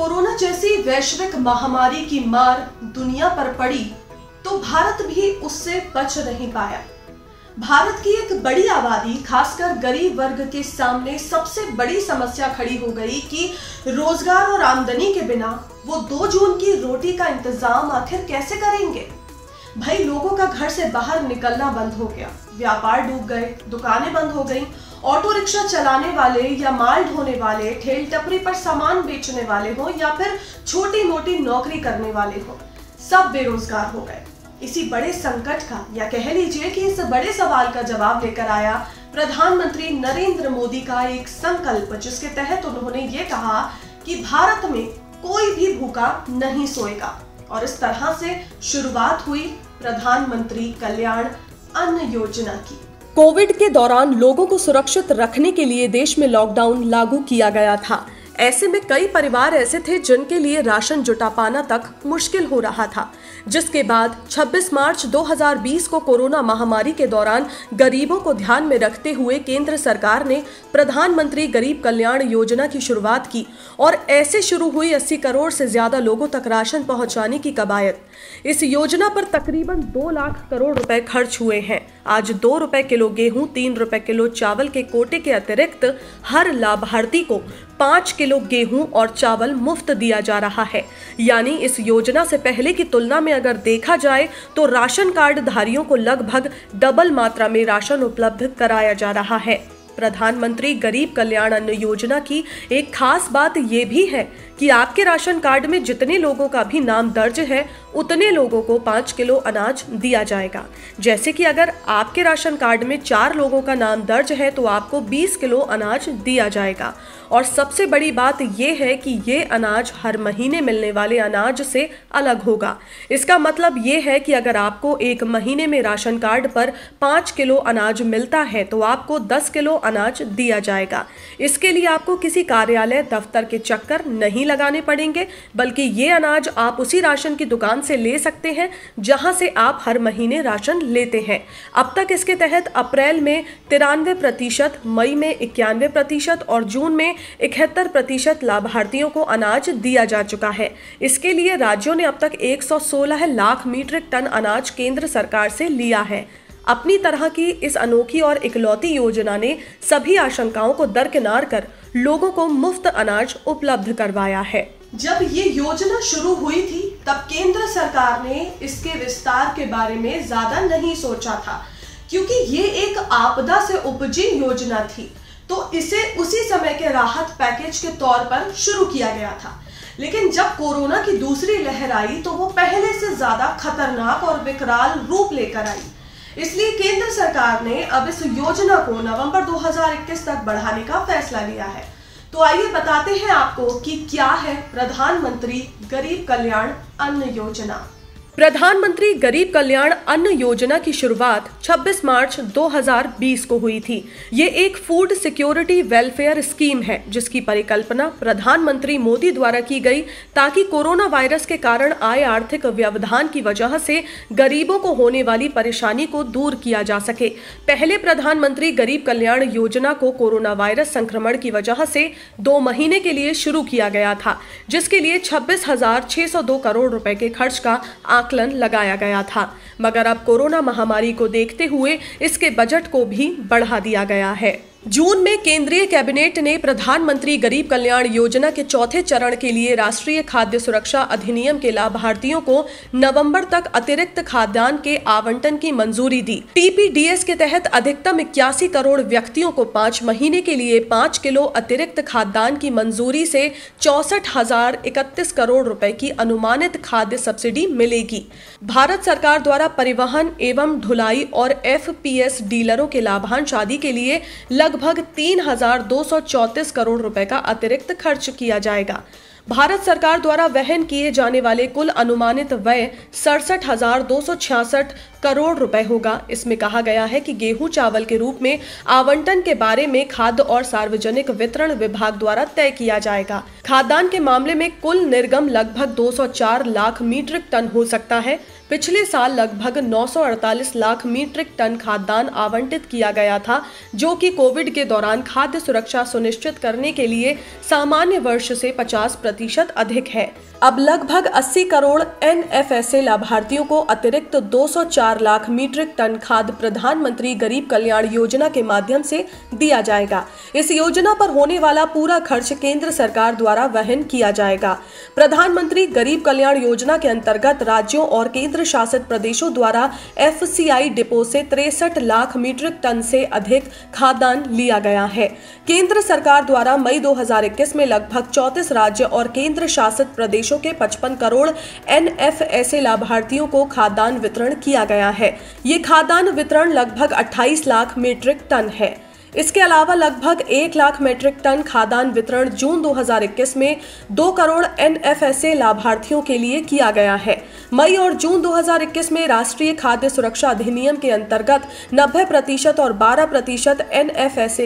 Corona जैसी वैश्विक महामारी की मार दुनिया पर पड़ी तो भारत भी उससे बच नहीं पाया। भारत की एक बड़ी आबादी खासकर गरीब वर्ग के सामने सबसे बड़ी समस्या खड़ी हो गई कि रोज़गार और आमदनी के बिना वो दो जून की रोटी का इंतज़ाम आखिर कैसे करेंगे? भाई लोगों का घर से बाहर निकलना बंद हो गया। व्यापार डूब गए दुकानें बंद हो गईं, ऑटो रिक्शा चलाने वाले या माल ढोने वाले, ठेल टपरी पर सामान बेचने वाले हो या फिर छोटी मोटी नौकरी करने वाले हो, सब बेरोजगार हो गए। इसी बड़े संकट का, या कह लीजिए कि इस बड़े सवाल का जवाब लेकर आया प्रधानमंत्री नरेंद्र मोदी का एक संकल्प, जिसके तहत उन्होंने ये कहा कि भारत में कोई भी भूखा नहीं सोएगा। और इस तरह से शुरुआत हुई प्रधानमंत्री कल्याण अन्न योजना की। कोविड के दौरान लोगों को सुरक्षित रखने के लिए देश में लॉकडाउन लागू किया गया था। ऐसे में कई परिवार ऐसे थे जिनके लिए राशन जुटा पाना तक मुश्किल हो रहा था, जिसके बाद 26 मार्च 2020 को कोरोना महामारी के दौरान गरीबों को ध्यान में रखते हुए केंद्र सरकार ने प्रधानमंत्री गरीब कल्याण योजना की शुरुआत की और ऐसे शुरू हुई 80 करोड़ से ज़्यादा लोगों तक राशन पहुँचाने की कवायद। इस योजना पर तकरीबन दो लाख करोड़ रुपए खर्च हुए हैं। आज दो रुपए किलो गेहूँ, तीन रुपए किलो चावल के कोटे के अतिरिक्त हर लाभार्थी को पाँच किलो गेहूँ और चावल मुफ़्त दिया जा रहा है। यानी इस योजना से पहले की तुलना में अगर देखा जाए तो राशन कार्ड धारियों को लगभग डबल मात्रा में राशन उपलब्ध कराया जा रहा है। प्रधानमंत्री गरीब कल्याण अन्न योजना की एक खास बात ये भी है कि आपके राशन कार्ड में जितने लोगों का भी नाम दर्ज है उतने लोगों को पाँच किलो अनाज दिया जाएगा। जैसे कि अगर आपके राशन कार्ड में चार लोगों का नाम दर्ज है तो आपको बीस किलो अनाज दिया जाएगा। और सबसे बड़ी बात यह है कि ये अनाज हर महीने मिलने वाले अनाज से अलग होगा। इसका मतलब ये है कि अगर आपको एक महीने में राशन कार्ड पर पाँच किलो अनाज मिलता है तो आपको दस किलो अनाज दिया जाएगा। इसके लिए आपको किसी कार्यालय दफ्तर के चक्कर नहीं लगाने पड़ेंगे, बल्कि ये अनाज आप उसी राशन की दुकान से ले सकते हैं, जहाँ से आप हर महीने राशन लेते हैं। अब तक इसके तहत अप्रैल में तिरानवे प्रतिशत, मई में इक्यानवे प्रतिशत और जून में इकहत्तर प्रतिशत लाभार्थियों को अनाज दिया जा चुका है। इसके लिए राज्यों ने अब तक 116 लाख मीट्रिक टन अनाज केंद्र सरकार से लिया है। अपनी तरह की इस अनोखी और इकलौती योजना ने सभी आशंकाओं को दरकिनार कर लोगों को मुफ़्त अनाज उपलब्ध करवाया है। जब ये योजना शुरू हुई थी, तब केंद्र सरकार ने इसके विस्तार के बारे में ज़्यादा नहीं सोचा था, क्योंकि ये एक आपदा से उपजी योजना थी। तो इसे उसी समय के राहत पैकेज के तौर पर शुरू किया गया था। लेकिन जब कोरोना की दूसरी लहर आई तो वो पहले से ज़्यादा खतरनाक और विकराल रूप लेकर आई। इसलिए केंद्र सरकार ने अब इस योजना को नवंबर 2021 तक बढ़ाने का फैसला लिया है। तो आइए बताते हैं आपको कि क्या है प्रधानमंत्री गरीब कल्याण अन्न योजना। प्रधानमंत्री गरीब कल्याण अन्न योजना की शुरुआत 26 मार्च 2020 को हुई थी। ये एक फ़ूड सिक्योरिटी वेलफेयर स्कीम है, जिसकी परिकल्पना प्रधानमंत्री मोदी द्वारा की गई ताकि कोरोना वायरस के कारण आए आर्थिक व्यवधान की वजह से गरीबों को होने वाली परेशानी को दूर किया जा सके। पहले प्रधानमंत्री गरीब कल्याण योजना को कोरोना वायरस संक्रमण की वजह से दो महीने के लिए शुरू किया गया था, जिसके लिए छब्बीस करोड़ रुपए के खर्च का आकलन लगाया गया था। मगर अब कोरोना महामारी को देखते हुए इसके बजट को भी बढ़ा दिया गया है। जून में केंद्रीय कैबिनेट ने प्रधानमंत्री गरीब कल्याण योजना के चौथे चरण के लिए राष्ट्रीय खाद्य सुरक्षा अधिनियम के लाभार्थियों को नवंबर तक अतिरिक्त खाद्यान्न के आवंटन की मंजूरी दी। टीपीडीएस के तहत अधिकतम इक्यासी करोड़ व्यक्तियों को पाँच महीने के लिए पाँच किलो अतिरिक्त खाद्यान्न की मंजूरी से चौसठ हज़ार इकतीस करोड़ रुपए की अनुमानित खाद्य सब्सिडी मिलेगी। भारत सरकार द्वारा परिवहन एवं ढुलाई और एफपीएस डीलरों के लाभांश आदि के लिए लगभग तीन करोड़ रुपए का अतिरिक्त खर्च किया जाएगा। भारत सरकार द्वारा वहन किए जाने वाले कुल अनुमानित व्यय सड़सठ करोड़ रुपए होगा। इसमें कहा गया है कि गेहूँ चावल के रूप में आवंटन के बारे में खाद्य और सार्वजनिक वितरण विभाग द्वारा तय किया जाएगा। खाद्यान्न के मामले में कुल निर्गम लगभग 204 लाख मीट्रिक टन हो सकता है। पिछले साल लगभग 948 लाख मीट्रिक टन खाद्यान्न आवंटित किया गया था, जो कि कोविड के दौरान खाद्य सुरक्षा सुनिश्चित करने के लिए सामान्य वर्ष से 50 प्रतिशत अधिक है। अब लगभग 80 करोड़ एनएफएसए लाभार्थियों को अतिरिक्त 204 लाख मीट्रिक टन खाद प्रधानमंत्री गरीब कल्याण योजना के माध्यम से दिया जाएगा। इस योजना पर होने वाला पूरा खर्च केंद्र सरकार द्वारा वहन किया जाएगा। प्रधानमंत्री गरीब कल्याण योजना के अंतर्गत राज्यों और केंद्र शासित प्रदेशों द्वारा एफसीआई डिपो से तिरसठ लाख मीट्रिक टन से अधिक खाद्यान्न लिया गया है। केंद्र सरकार द्वारा मई 2021 में लगभग चौतीस राज्य और केंद्र शासित प्रदेश देशों के 55 करोड़ एनएफएसए लाभार्थियों को खाद्यान्न वितरण किया गया है। ये खाद्यान्न वितरण लगभग 28 लाख मीट्रिक टन है। इसके अलावा लगभग एक लाख मीट्रिक टन खाद्यान्न वितरण जून 2021 में दो करोड़ एन लाभार्थियों के लिए किया गया है। मई और जून 2021 में राष्ट्रीय खाद्य सुरक्षा अधिनियम के अंतर्गत 90 प्रतिशत और 12 प्रतिशत एन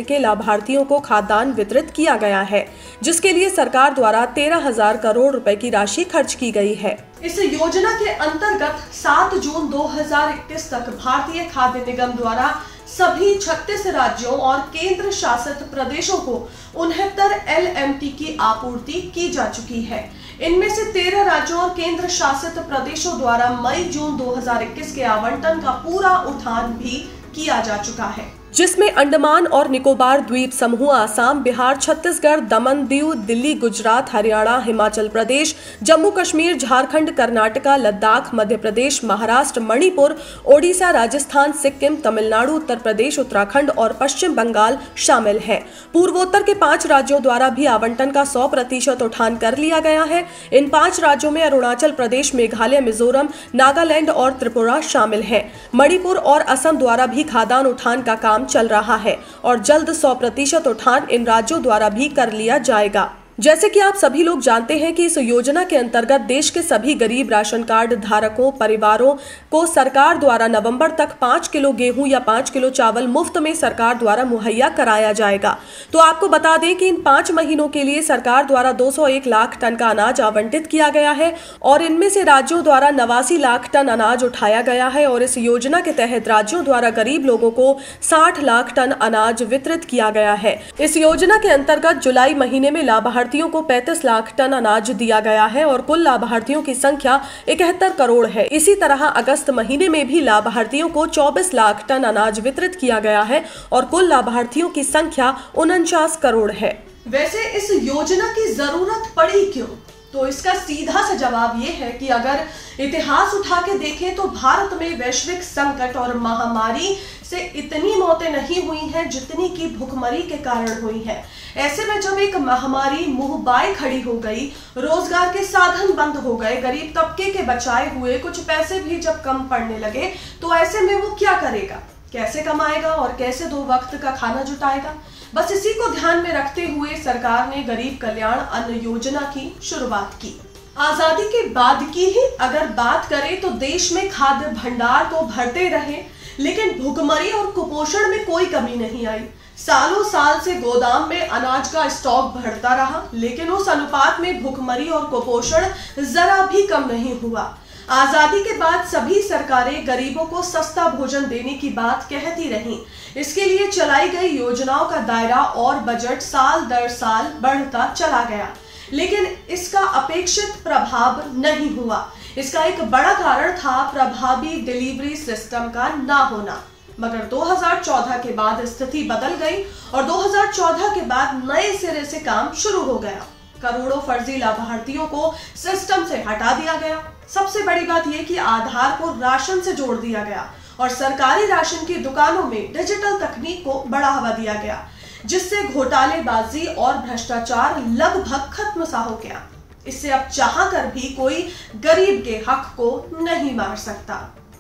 के लाभार्थियों को खाद्यान्न वितरित किया गया है, जिसके लिए सरकार द्वारा तेरह हज़ार करोड़ रुपए की राशि खर्च की गई है। इस योजना के अंतर्गत 7 जून 2021 तक भारतीय खाद्य निगम द्वारा सभी 36 राज्यों और केंद्र शासित प्रदेशों को उनहत्तर एल की आपूर्ति की जा चुकी है। इनमें से 13 राज्यों और केंद्र शासित प्रदेशों द्वारा मई जून 2021 के आवंटन का पूरा उठान भी किया जा चुका है। जिसमें अंडमान और निकोबार द्वीप समूह, आसाम, बिहार, छत्तीसगढ़, दमन, दीव, दिल्ली, गुजरात, हरियाणा, हिमाचल प्रदेश, जम्मू कश्मीर, झारखंड, कर्नाटका, लद्दाख, मध्य प्रदेश, महाराष्ट्र, मणिपुर, ओडिशा, राजस्थान, सिक्किम, तमिलनाडु, उत्तर प्रदेश, उत्तराखंड और पश्चिम बंगाल शामिल है। पूर्वोत्तर के पाँच राज्यों द्वारा भी आवंटन का सौ प्रतिशत उठान कर लिया गया है। इन पाँच राज्यों में अरुणाचल प्रदेश, मेघालय, मिजोरम, नागालैंड और त्रिपुरा शामिल है। मणिपुर और असम द्वारा भी खादान उठान का काम चल रहा है और जल्द 100 प्रतिशत उठान इन राज्यों द्वारा भी कर लिया जाएगा। जैसे कि आप सभी लोग जानते हैं कि इस योजना के अंतर्गत देश के सभी गरीब राशन कार्ड धारकों, परिवारों को सरकार द्वारा नवंबर तक पाँच किलो गेहूँ या पाँच किलो चावल मुफ़्त में सरकार द्वारा मुहैया कराया जाएगा। तो आपको बता दें कि इन पाँच महीनों के लिए सरकार द्वारा 201 लाख टन का अनाज आवंटित किया गया है और इनमें से राज्यों द्वारा नवासी लाख टन अनाज उठाया गया है और इस योजना के तहत राज्यों द्वारा गरीब लोगों को साठ लाख टन अनाज वितरित किया गया है। इस योजना के अंतर्गत जुलाई महीने में लाभार्थी लाभार्थियों को 35 लाख टन अनाज दिया गया है और कुल लाभार्थियों की संख्या इकहत्तर करोड़ है। इसी तरह अगस्त महीने में भी लाभार्थियों को 24 लाख टन अनाज वितरित किया गया है और कुल लाभार्थियों की संख्या उनचास करोड़ है। वैसे इस योजना की ज़रूरत पड़ी क्यों? तो इसका सीधा सा जवाब ये है कि अगर इतिहास उठा के देखें तो भारत में वैश्विक संकट और महामारी से इतनी मौतें नहीं हुई हैं जितनी की भुखमरी के कारण हुई है। ऐसे में जब एक महामारी मुँह बाय खड़ी हो गई, रोज़गार के साधन बंद हो गए, गरीब तबके के बचाए हुए कुछ पैसे भी जब कम पड़ने लगे तो ऐसे में वो क्या करेगा? कैसे कमाएगा और कैसे दो वक्त का खाना जुटाएगा? बस इसी को ध्यान में रखते हुए सरकार ने गरीब कल्याण अन्न योजना की शुरुआत की। आज़ादी के बाद की ही अगर बात करें तो देश में खाद्य भंडार तो भरते रहे, लेकिन भुखमरी और कुपोषण में कोई कमी नहीं आई। सालों साल से गोदाम में अनाज का स्टॉक बढ़ता रहा, लेकिन उस अनुपात में भुखमरी और कुपोषण जरा भी कम नहीं हुआ। आज़ादी के बाद सभी सरकारें गरीबों को सस्ता भोजन देने की बात कहती रहीं। इसके लिए चलाई गई योजनाओं का दायरा और बजट साल दर साल बढ़ता चला गया। लेकिन इसका अपेक्षित प्रभाव नहीं हुआ। इसका एक बड़ा कारण था प्रभावी डिलीवरी सिस्टम का ना होना। मगर 2014 के बाद स्थिति बदल गई और 2014 के बाद नए सिरे से काम शुरू हो गया। करोड़ों फर्जी लाभार्थियों को सिस्टम से हटा दिया गया। सबसे बड़ी बात यह कि आधार को राशन से जोड़ दिया गया और सरकारी राशन की दुकानों में डिजिटल तकनीक को बढ़ावा दिया गया, जिससे घोटालेबाजी और भ्रष्टाचार लगभग खत्म सा हो गया। इससे अब चाह कर भी कोई गरीब के हक को नहीं मार सकता।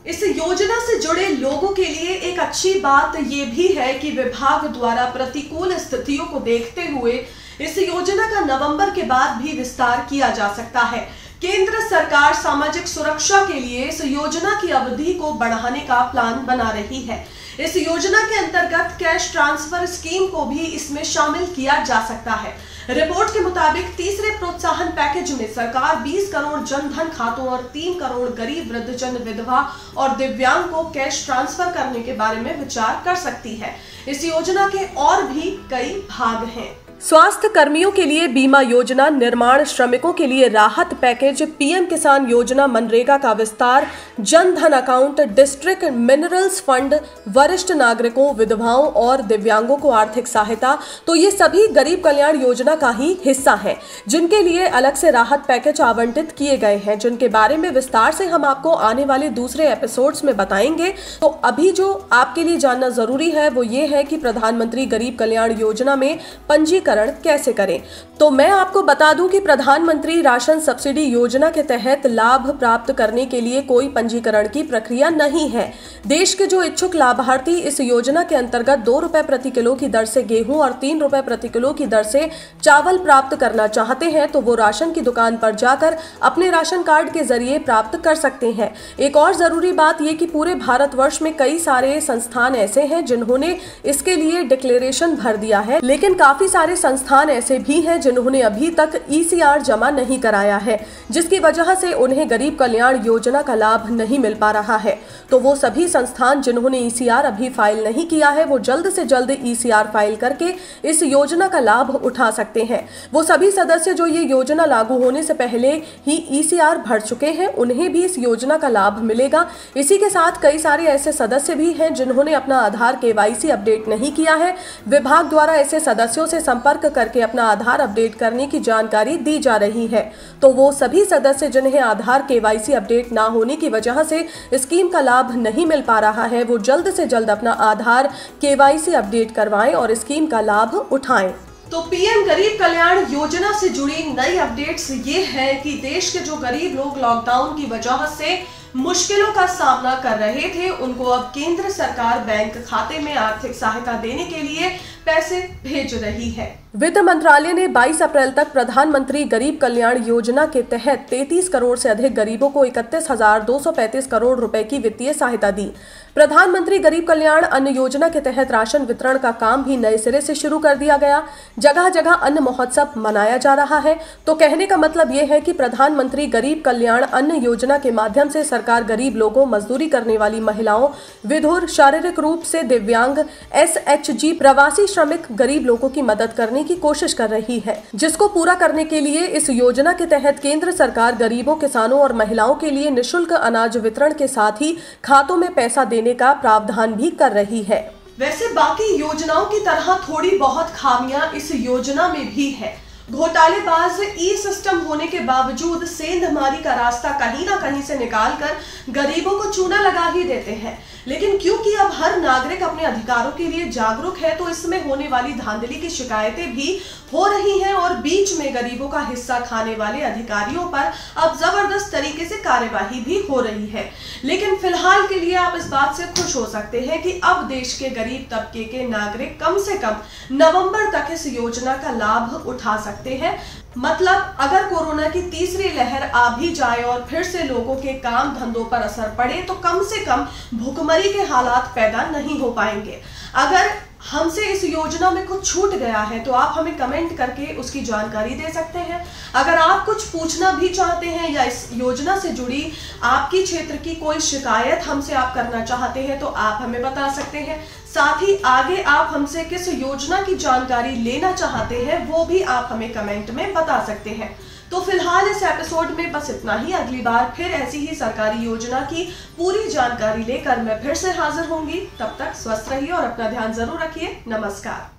इस योजना से जुड़े लोगों के लिए एक अच्छी बात यह भी है कि विभाग द्वारा प्रतिकूल स्थितियों को देखते हुए इस योजना का नवंबर के बाद भी विस्तार किया जा सकता है। केंद्र सरकार सामाजिक सुरक्षा के लिए इस योजना की अवधि को बढ़ाने का प्लान बना रही है। इस योजना के अंतर्गत कैश ट्रांसफ़र स्कीम को भी इसमें शामिल किया जा सकता है। रिपोर्ट के मुताबिक तीसरे प्रोत्साहन पैकेज में सरकार 20 करोड़ जन धन खातों और 3 करोड़ गरीब, वृद्धजन, विधवा और दिव्यांग को कैश ट्रांसफ़र करने के बारे में विचार कर सकती है। इस योजना के और भी कई भाग हैं। स्वास्थ्य कर्मियों के लिए बीमा योजना, निर्माण श्रमिकों के लिए राहत पैकेज, पीएम किसान योजना मनरेगा का विस्तार Jan Dhan account, district minerals fund, वरिष्ठ नागरिकों, विधवाओं और दिव्यांगों को आर्थिक सहायता। तो ये सभी गरीब कल्याण योजना का ही हिस्सा है, जिनके लिए अलग से राहत पैकेज आवंटित किए गए हैं। जिनके बारे में विस्तार से हम आपको आने वाले दूसरे एपिसोड्स में बताएँगे। तो अभी जो आपके लिए जानना ज़रूरी है, वो ये है कि प्रधानमंत्री गरीब कल्याण योजना में पंजीकरण पंजीकरण कैसे करें? तो मैं आपको बता दूँ कि प्रधानमंत्री राशन सब्सिडी योजना के तहत लाभ प्राप्त करने के लिए कोई पंजीकरण की प्रक्रिया नहीं है। देश के जो इच्छुक लाभार्थी इस योजना के अंतर्गत दो रुपए प्रति किलो की दर से गेहूँ और तीन रुपए प्रति किलो की दर से चावल प्राप्त करना चाहते हैं तो वो राशन की दुकान पर जाकर अपने राशन कार्ड के ज़रिए प्राप्त कर सकते हैं। एक और ज़रूरी बात ये कि पूरे भारतवर्ष में कई सारे संस्थान ऐसे हैं जिन्होंने इसके लिए डिक्लेरेशन भर दिया है, लेकिन काफ़ी सारे संस्थान ऐसे भी हैं जिन्होंने अभी तक ईसीआर जमा नहीं कराया है, जिसकी वजह से उन्हें गरीब कल्याण योजना का लाभ नहीं मिल पा रहा है। तो वो सभी संस्थान जिन्होंने ईसीआर अभी फ़ाइल नहीं किया है, वो जल्द से जल्द ईसीआर फ़ाइल करके इस योजना का लाभ उठा सकते हैं। वो सभी सदस्य जो ये योजना लागू होने से पहले ही ईसीआर भर चुके हैं, उन्हें भी इस योजना का लाभ मिलेगा। इसी के साथ कई सारे ऐसे सदस्य भी हैं जिन्होंने अपना आधार के अपडेट नहीं किया है। विभाग द्वारा ऐसे सदस्यों से संपर्क संपर्क करके अपना आधार अपडेट करने की जानकारी दी जा रही है। तो वो सभी सदस्य जिन्हें आधार केवाईसी अपडेट ना होने की वजह से स्कीम का लाभ नहीं मिल पा रहा है, वो जल्द से जल्द अपना आधार केवाईसी अपडेट करवाएँ और स्कीम का लाभ उठाएँ। तो पीएम गरीब कल्याण योजना से जुड़ी नई अपडेट्स ये है कि देश के जो गरीब लोग लॉकडाउन की वजह से मुश्किलों का सामना कर रहे थे, उनको अब केंद्र सरकार बैंक खाते में आर्थिक सहायता देने के लिए पैसे भेज रही है। वित्त मंत्रालय ने 22 अप्रैल तक प्रधानमंत्री गरीब कल्याण योजना के तहत 33 करोड़ से अधिक गरीबों को इकतीस करोड़ रुपए की वित्तीय सहायता दी। प्रधानमंत्री गरीब कल्याण अन्न योजना के तहत राशन वितरण का काम भी नए सिरे से शुरू कर दिया गया। जगह जगह अन्न महोत्सव मनाया जा रहा है। तो कहने का मतलब ये है कि प्रधानमंत्री गरीब कल्याण अन्न योजना के माध्यम से सरकार गरीब लोगों, मजदूरी करने वाली महिलाओं, विधुर, शारीरिक रूप से दिव्यांग, एसएचजी प्रवासी श्रमिक गरीब लोगों की मदद करने की कोशिश कर रही है, जिसको पूरा करने के लिए इस योजना के तहत केंद्र सरकार गरीबों, किसानों और महिलाओं के लिए निःशुल्क अनाज वितरण के साथ ही खातों में पैसा देने का प्रावधान भी कर रही है। वैसे बाकी योजनाओं की तरह थोड़ी बहुत खामियाँ इस योजना में भी है। घोटालेबाज ई सिस्टम होने के बावजूद सेंधमारी का रास्ता कहीं ना कहीं से निकालकर गरीबों को चूना लगा ही देते हैं। लेकिन क्योंकि अब हर नागरिक अपने अधिकारों के लिए जागरूक है तो इसमें होने वाली धांधली की शिकायतें भी हो रही हैं और बीच में गरीबों का हिस्सा खाने वाले अधिकारियों पर अब ज़बरदस्त तरीके से कार्यवाही भी हो रही है। लेकिन फ़िलहाल के लिए आप इस बात से खुश हो सकते हैं कि अब देश के गरीब तबके के नागरिक कम से कम नवंबर तक इस योजना का लाभ उठा सकते हैं। मतलब अगर कोरोना की तीसरी लहर आ भी जाए और फिर से लोगों के काम धंधों पर असर पड़े तो कम से कम भुखमरी के हालात पैदा नहीं हो पाएँगे। अगर हमसे इस योजना में कुछ छूट गया है तो आप हमें कमेंट करके उसकी जानकारी दे सकते हैं। अगर आप कुछ पूछना भी चाहते हैं या इस योजना से जुड़ी आपकी क्षेत्र की कोई शिकायत हमसे आप करना चाहते हैं तो आप हमें बता सकते हैं। साथ ही आगे आप हमसे किस योजना की जानकारी लेना चाहते हैं, वो भी आप हमें कमेंट में बता सकते हैं। तो फ़िलहाल इस एपिसोड में बस इतना ही। अगली बार फिर ऐसी ही सरकारी योजना की पूरी जानकारी लेकर मैं फिर से हाजिर होंगी। तब तक स्वस्थ रहिए और अपना ध्यान ज़रूर रखिए। नमस्कार।